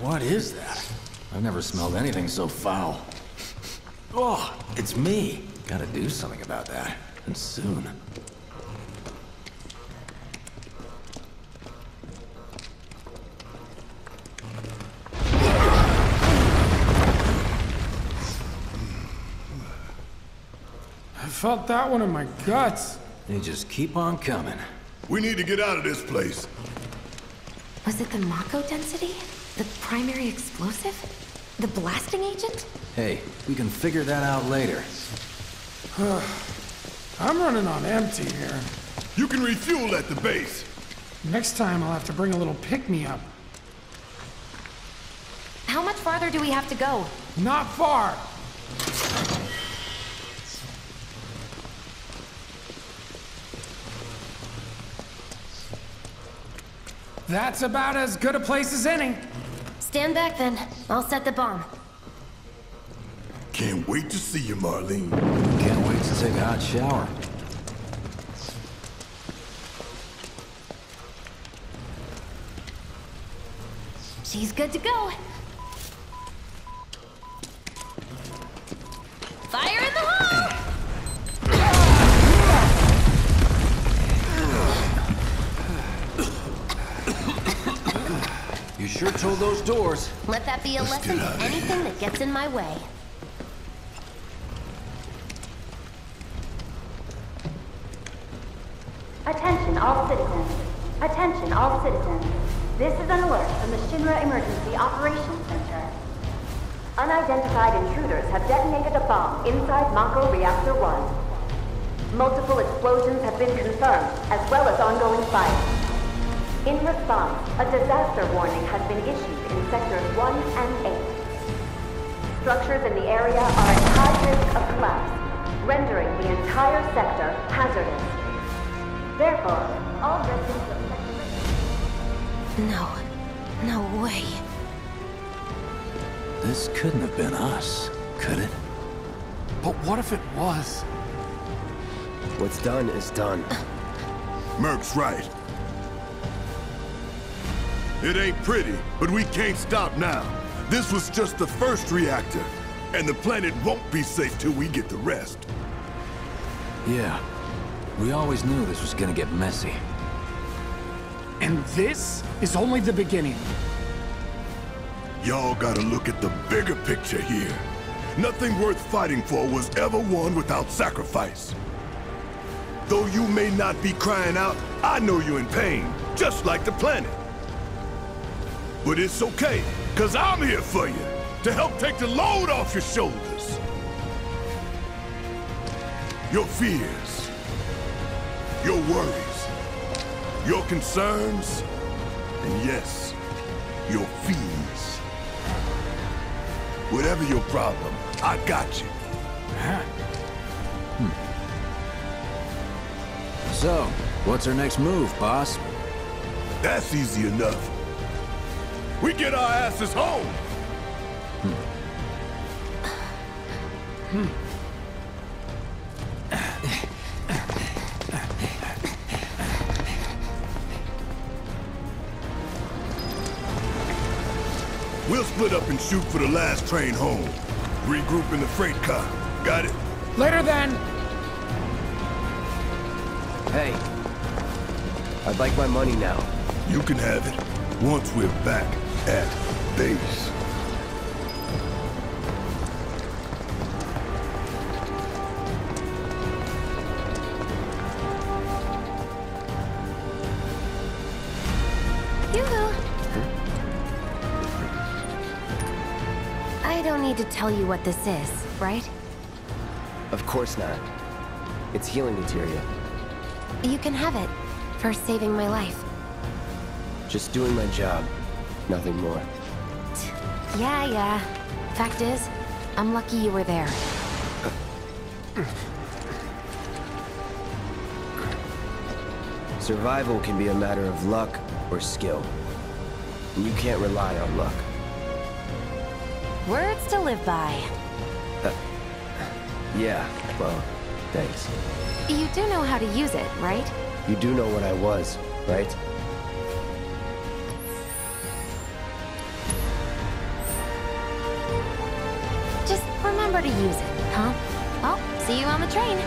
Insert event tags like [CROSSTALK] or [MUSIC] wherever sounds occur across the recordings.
What is that? I've never smelled anything so foul. Oh, it's me. Gotta do something about that. And soon. I felt that one in my guts. They just keep on coming. We need to get out of this place. Was it the Mako density? The primary explosive? The blasting agent? Hey, we can figure that out later. [SIGHS] I'm running on empty here. You can refuel at the base. Next time I'll have to bring a little pick-me-up. How much farther do we have to go? Not far. That's about as good a place as any. Stand back then. I'll set the bomb. Can't wait to see you, Marlene. Can't wait to take a hot shower. She's good to go. Fire sure told those doors. Let that be a Let's lesson to anything that gets in my way. Attention all citizens. Attention all citizens. This is an alert from the Shinra Emergency Operations Center. Unidentified intruders have detonated a bomb inside Mako Reactor 1. Multiple explosions have been confirmed, as well as ongoing fire. In response, a disaster warning has been issued in Sectors 1 and 8. Structures in the area are at high risk of collapse, rendering the entire sector hazardous. Therefore, all residents of Sector No. No way. This couldn't have been us, could it? But what if it was? What's done is done. Merc's right. It ain't pretty, but we can't stop now. This was just the first reactor, and the planet won't be safe till we get the rest. Yeah. We always knew this was gonna get messy. And this is only the beginning. Y'all gotta look at the bigger picture here. Nothing worth fighting for was ever won without sacrifice. Though you may not be crying out, I know you're in pain, just like the planet. But it's okay, cause I'm here for you, to help take the load off your shoulders. Your fears, your worries, your concerns, and yes, your fees. Whatever your problem, I got you. Hmm. So, what's our next move, boss? That's easy enough. We get our asses home. We'll split up and shoot for the last train home. Regroup in the freight car. Got it? Later then. Hey. I'd like my money now. You can have it once we're back at base. I don't need to tell you what this is, right? Of course not. It's healing materia. You can have it for saving my life. Just doing my job. Nothing more. Yeah, yeah. Fact is, I'm lucky you were there. Survival can be a matter of luck or skill. And you can't rely on luck. Words to live by. Uh, yeah, well, thanks. You do know how to use it, right? You do know what I was, right? To use it, huh? Well, see you on the train.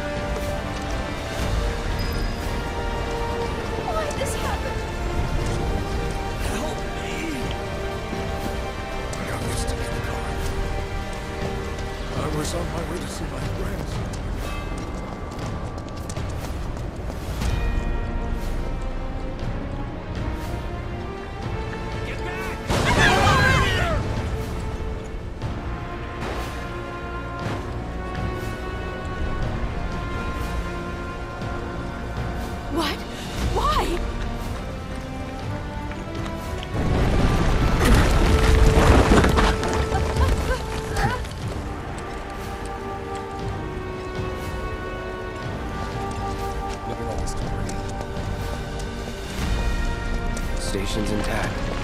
Station's intact.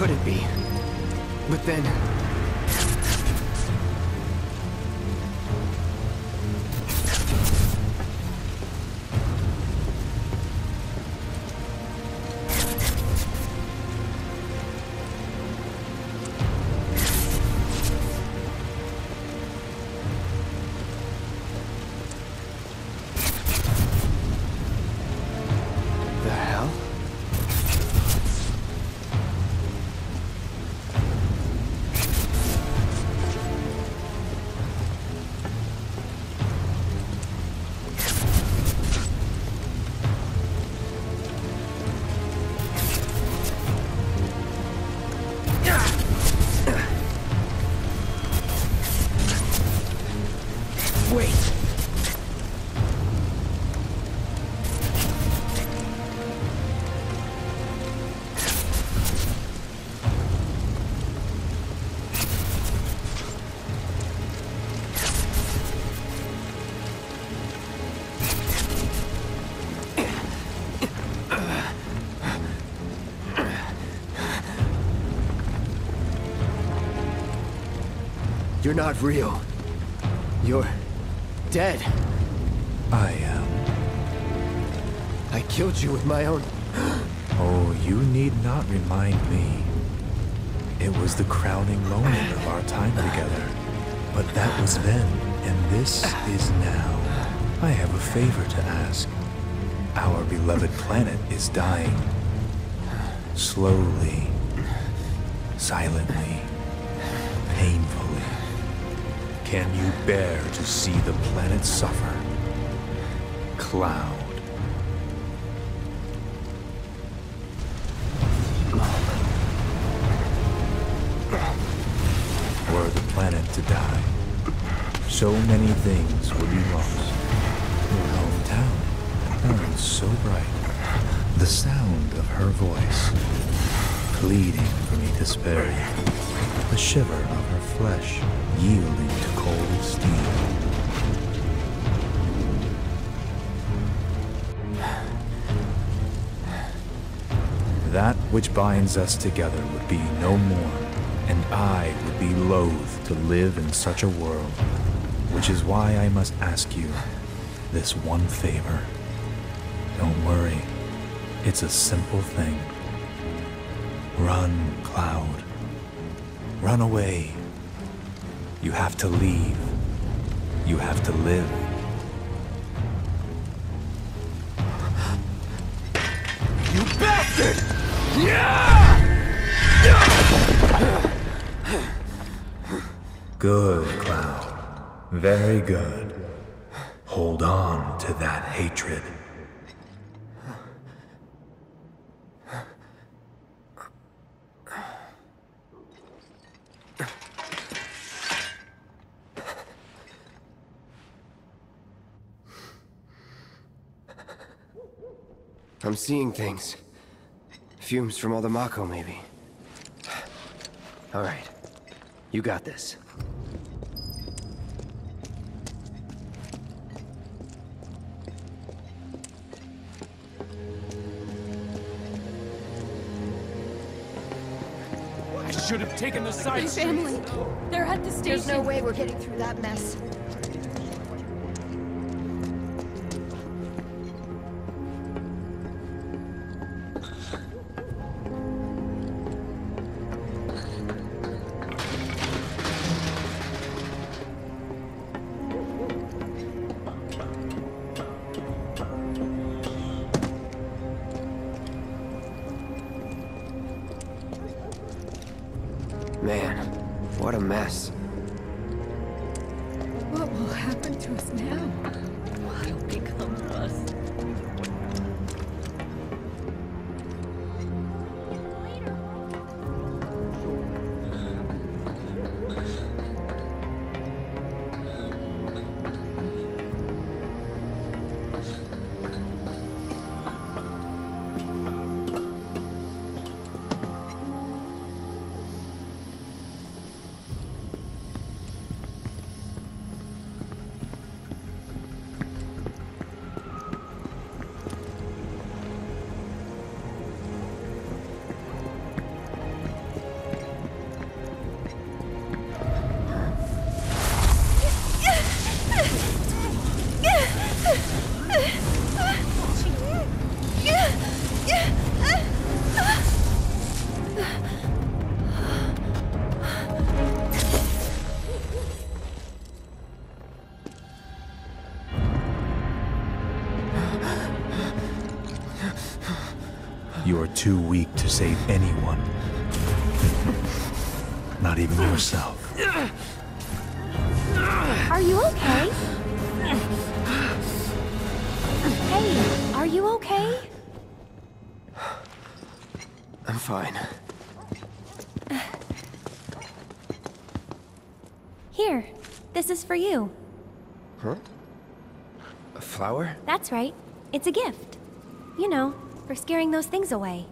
He couldn't be. But then... You're not real. You're dead. I am. I killed you with my own. [GASPS] Oh, you need not remind me. It was the crowning moment of our time together. But that was then, and this is now. I have a favor to ask. Our beloved planet is dying. Slowly. Silently. Can you bear to see the planet suffer? Cloud. Were the planet to die, so many things would be lost. Your hometown burned so bright. The sound of her voice, pleading for me to spare you. The shiver of her flesh yielding to cold steel. That which binds us together would be no more, and I would be loath to live in such a world, which is why I must ask you this one favor. Don't worry, it's a simple thing. Run, Cloud. Run away. You have to leave. You have to live. You bastard! Yeah! Good, Cloud. Very good. Hold on to that hatred. I'm seeing things. Fumes from all the Mako, maybe. All right. You got this. I should have taken the side My streets. family. They're at the station. There's no way we're getting through that mess. Too weak to save anyone. Not even yourself. Are you okay? Hey, are you okay? I'm fine. Here, this is for you. Huh? A flower? That's right. It's a gift. You know, for scaring those things away.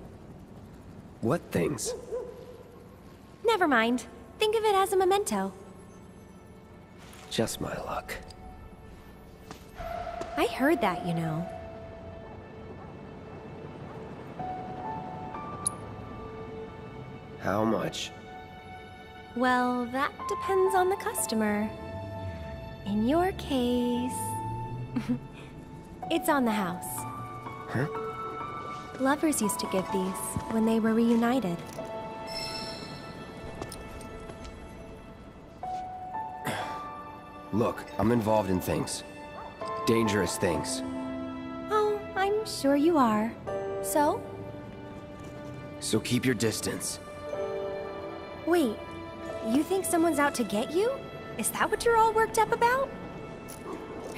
What things? Never mind. Think of it as a memento. Just my luck. I heard that, you know. How much? Well, that depends on the customer. In your case, [LAUGHS] it's on the house. Huh? Lovers used to give these when they were reunited. Look, I'm involved in things. Dangerous things. Oh, I'm sure you are. So? So keep your distance. Wait, you think someone's out to get you? Is that what you're all worked up about?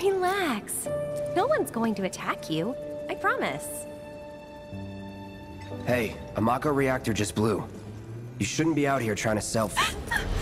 Relax. No one's going to attack you. I promise. Hey, a Mako reactor just blew. You shouldn't be out here trying to self- [LAUGHS]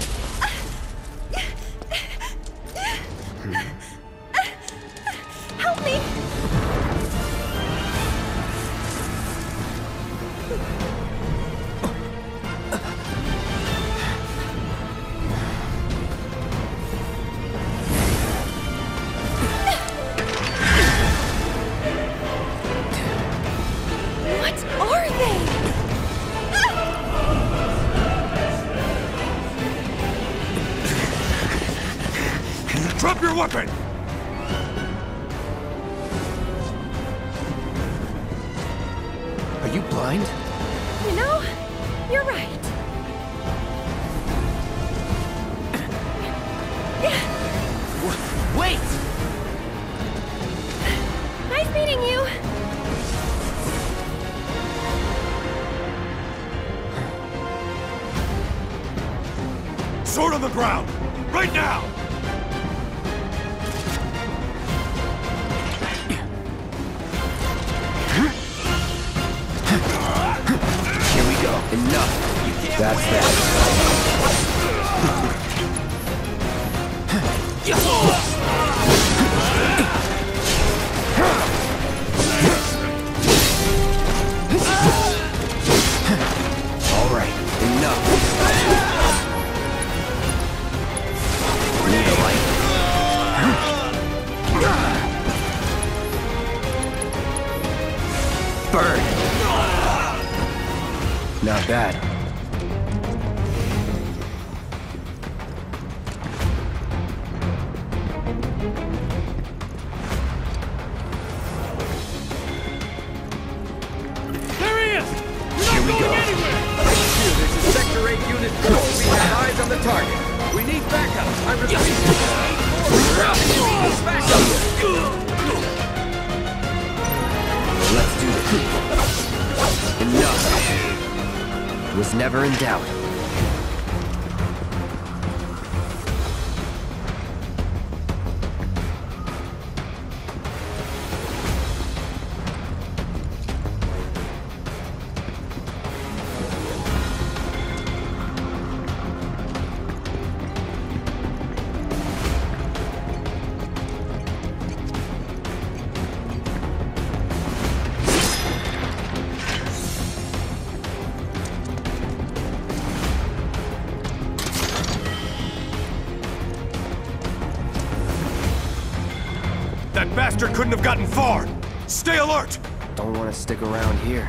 bastard couldn't have gotten far! Stay alert! Don't want to stick around here.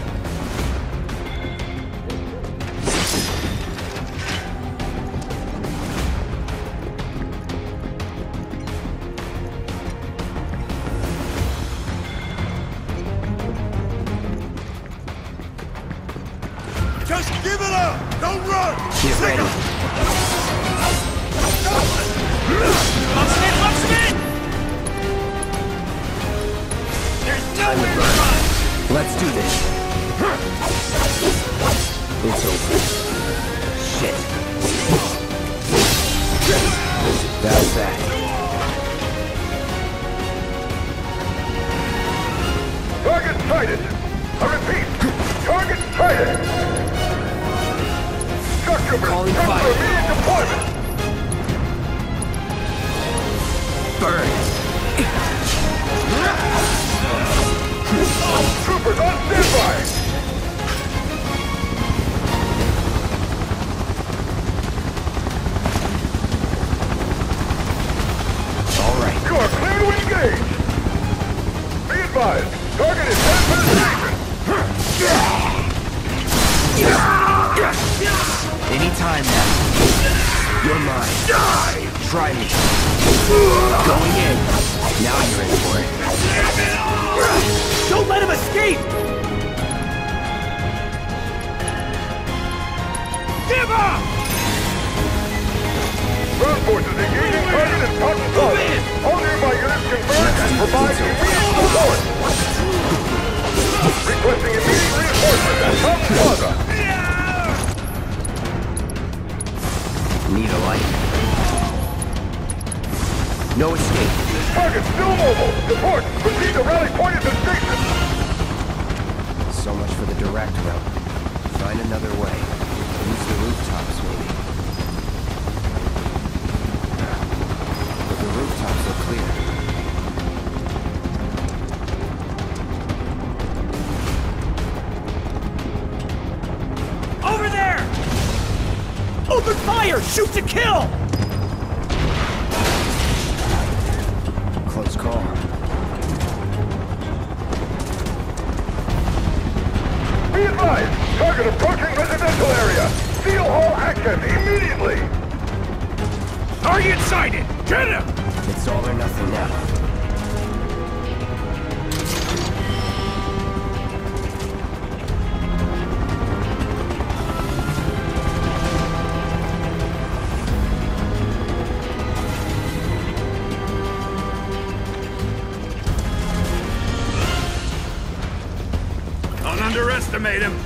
fire! Shoot to kill! Close call. Be advised! Target approaching residential area! Seal Hall, action immediately! Target sighted! Get him! It's all or nothing now. made him.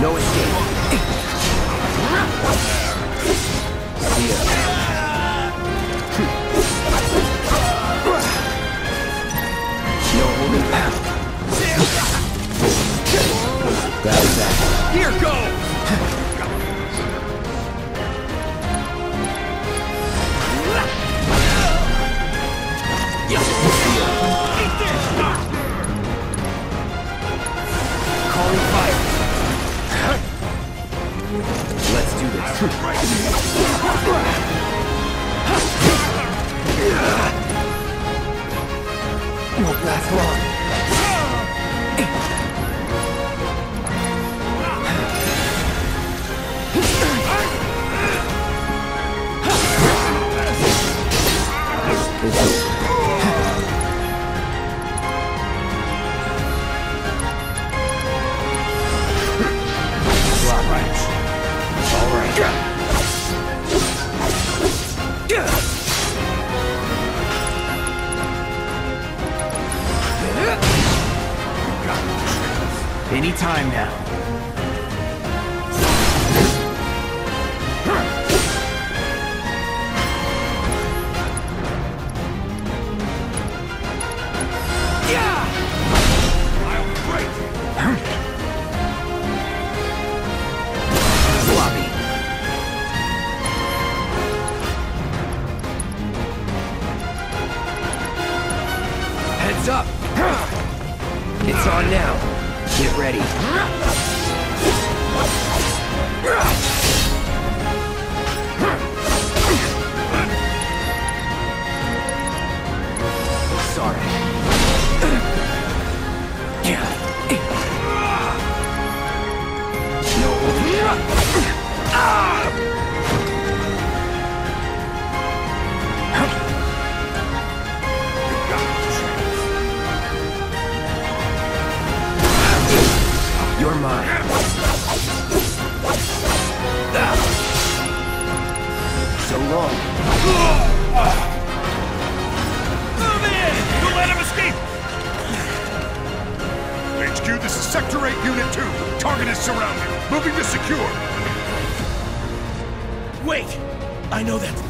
No escape. See. No holding. That's that. Here goes! Won't last long. Any time now. I know that.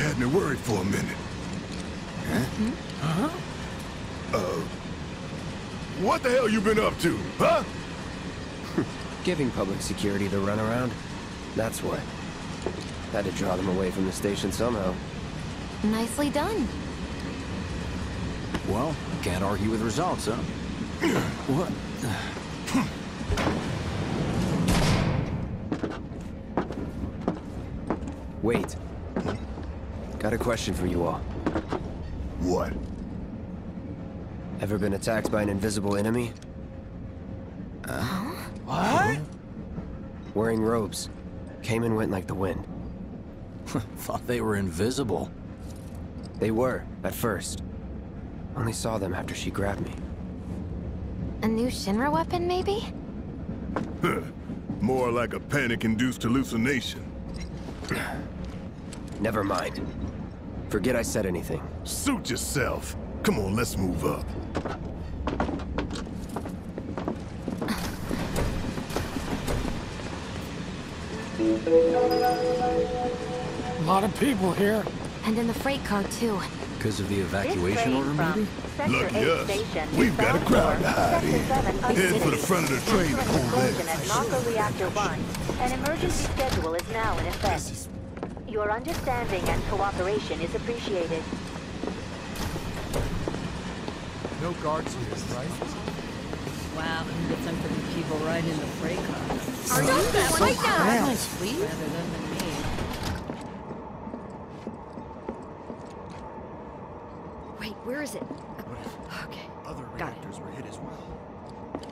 Had me worried for a minute. Huh? Uh, what the hell you been up to, huh? [LAUGHS] Giving public security the runaround. That's what. Had to draw them away from the station somehow. Nicely done. Well, can't argue with results, huh? [CLEARS THROAT] what? Wait. Got a question for you all. What? Ever been attacked by an invisible enemy? What? Wearing robes. Came and went like the wind. [LAUGHS] Thought they were invisible. They were, at first. Only saw them after she grabbed me. A new Shinra weapon, maybe? [LAUGHS] More like a panic-induced hallucination. Never mind. Forget I said anything. Suit yourself. Come on, let's move up. A lot of people here. And in the freight car, too. Because of the evacuation order, maybe? Lucky us. We've got a crowd to hide in. Head for the front of the train and hold Explosion that. at Mako Reactor 1. An emergency schedule is now in effect. Your understanding and cooperation is appreciated. No guards here, right? Wow, you get some pretty people right in the freight car. Are you that right now? Nice, please. Rather than than me. Wait, where is it? Okay, Other reactors were hit as well.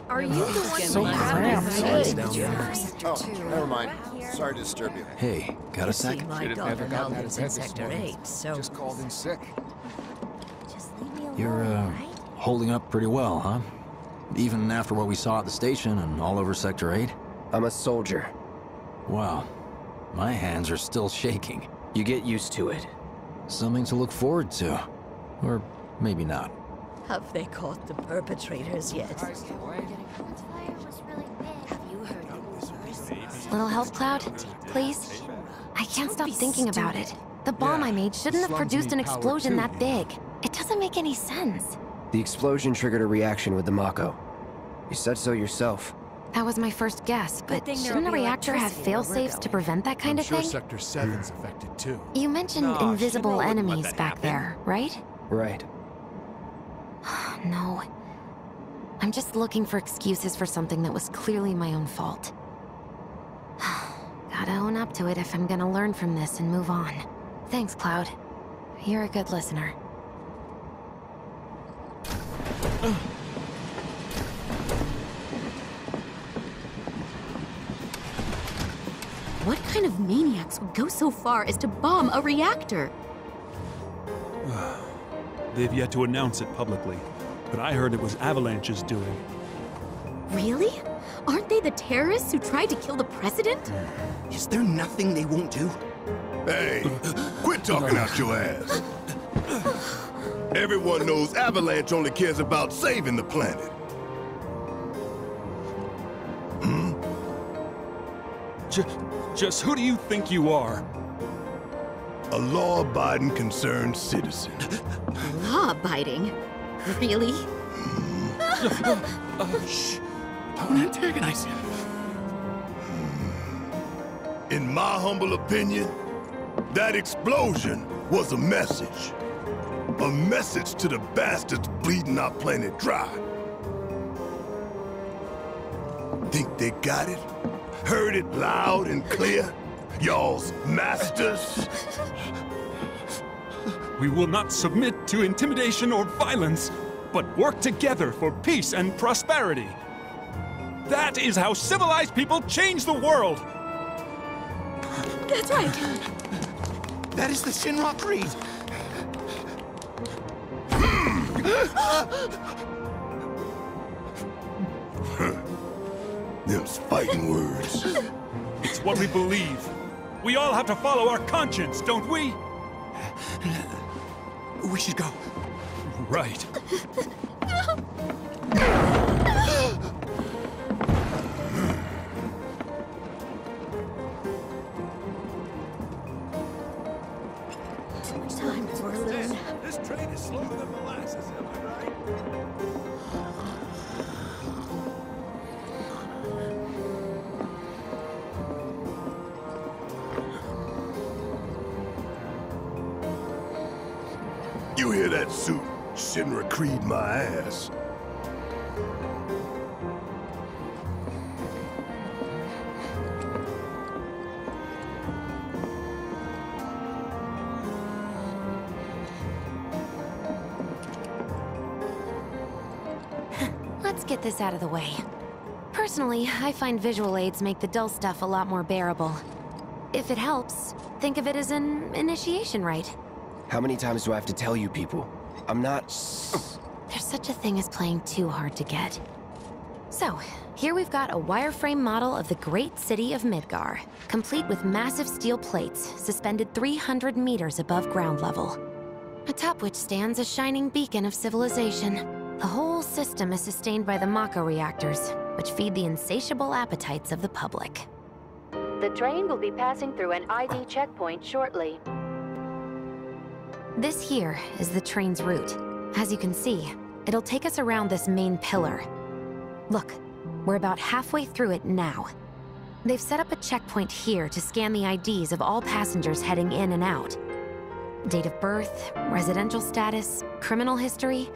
Are you the one So who cramped. grabbed It's me? down there. Oh, Never mind. Sorry to disturb you. Hey, got a See, sec? my Should've daughter never now gotten out of lives bed in this Sector 8, so... Just called in sick. Just leave me alone, You're, uh, right? holding up pretty well, huh? Even after what we saw at the station and all over Sector 8? I'm a soldier. Wow. My hands are still shaking. You get used to it. Something to look forward to. Or maybe not. Have they caught the perpetrators yet? Little help, Cloud? Please? I can't stop thinking about it. The bomb I made shouldn't have produced an explosion too. that big. It doesn't make any sense. The explosion triggered a reaction with the Mako. You said so yourself. That was my first guess, but shouldn't a reactor have electricity where we're fail-safes to prevent that kind I'm of sure thing? Sector 7's affected too. You mentioned Nah, invisible Shinra wouldn't let enemies back happen. there, right? Right. [SIGHS] No. I'm just looking for excuses for something that was clearly my own fault. Gotta own up to it if I'm gonna learn from this and move on. Thanks, Cloud. You're a good listener. What kind of maniacs would go so far as to bomb a reactor? [SIGHS] They've yet to announce it publicly, but I heard it was Avalanche's doing. Really? Aren't they the terrorists who tried to kill the president? Is there nothing they won't do? Hey, quit talking out your ass. Everyone knows Avalanche only cares about saving the planet. Hmm? Just, just who do you think you are? A law-abiding concerned citizen. Law abiding? Really? [LAUGHS] shh. Don't antagonize him. In my humble opinion, that explosion was a message. A message to the bastards bleeding our planet dry. Think they got it? Heard it loud and clear? Y'all's masters? We will not submit to intimidation or violence, but work together for peace and prosperity. That is how civilized people change the world. That's right. That is the Shinra Creed. [LAUGHS] Them's fighting words. It's what we believe. We all have to follow our conscience, don't we? We should go. Right. [LAUGHS] Let's get this out of the way. Personally, I find visual aids make the dull stuff a lot more bearable. If it helps, think of it as an initiation rite. How many times do I have to tell you people? I'm not... There's such a thing as playing too hard to get. So, here we've got a wireframe model of the great city of Midgar, complete with massive steel plates suspended 300 meters above ground level. Atop which stands a shining beacon of civilization. The whole system is sustained by the Mako reactors, which feed the insatiable appetites of the public. The train will be passing through an ID checkpoint shortly. This here is the train's route. As you can see, it'll take us around this main pillar. Look, we're about halfway through it now. They've set up a checkpoint here to scan the IDs of all passengers heading in and out. Date of birth, residential status, criminal history,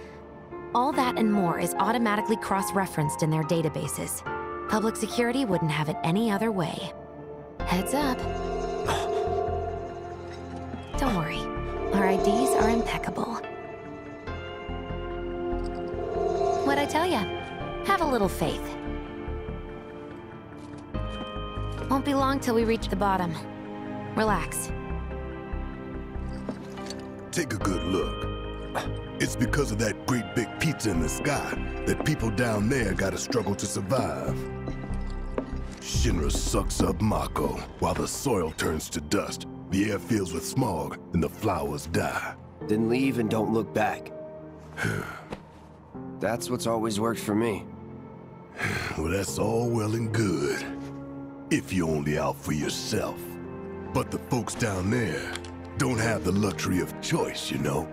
all that and more is automatically cross-referenced in their databases. Public security wouldn't have it any other way. Heads up. [GASPS] Don't worry, our IDs are impeccable. What'd I tell ya? Have a little faith. Won't Won't be long till we reach the bottom. Relax. Take a good look. It's because of that great big pizza in the sky that people down there gotta struggle to survive. Shinra sucks up Mako while the soil turns to dust, the air fills with smog, and the flowers die. Then leave and don't look back. [SIGHS] That's what's always worked for me. [SIGHS] Well, that's all well and good. If you're only out for yourself. But the folks down there don't have the luxury of choice, you know?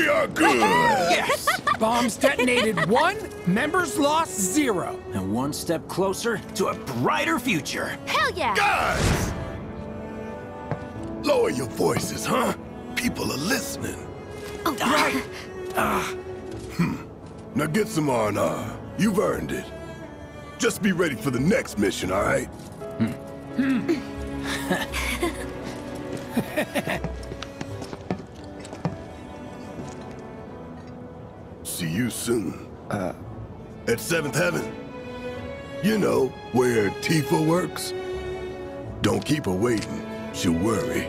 We are good! [LAUGHS] Yes! Bombs detonated one, members lost zero. And one step closer to a brighter future. Hell yeah! Guys! Lower your voices, huh? People are listening. Oh, right. Ah. Hmm. Now get some R&R. You've earned it. Just be ready for the next mission, all right? [LAUGHS] [LAUGHS] See you soon. Uh, At Seventh Heaven. You know, where Tifa works. Don't keep her waiting. She'll worry.